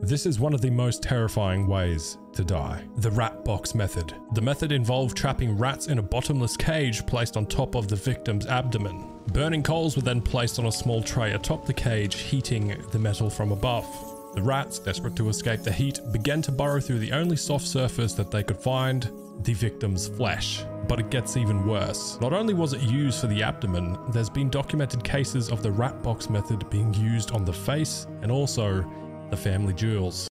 This is one of the most terrifying ways to die. The rat box method. The method involved trapping rats in a bottomless cage placed on top of the victim's abdomen. Burning coals were then placed on a small tray atop the cage, heating the metal from above. The rats, desperate to escape the heat, began to burrow through the only soft surface that they could find, the victim's flesh. But it gets even worse. Not only was it used for the abdomen, there's been documented cases of the rat box method being used on the face and also the family jewels.